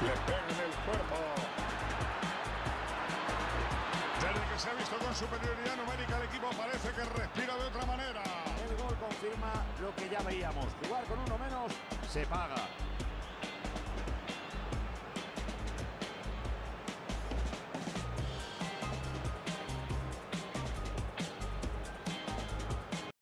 Le pega en el cuerpo. Desde que se ha visto con superioridad numérica, el equipo parece que respira de otra manera. El gol confirma lo que ya veíamos. Jugar con uno menos se paga.